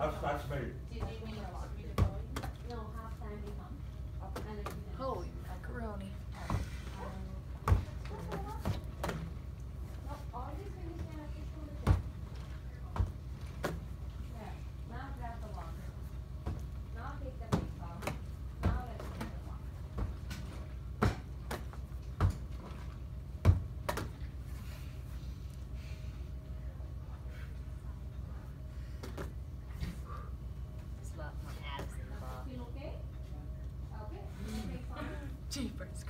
Acho que me. Jeepers